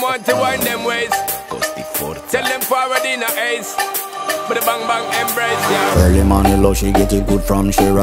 want to wind them ways. Tell them forward in a ace. But the bang bang embrace, yeah. Early money low, she get it good from Shira.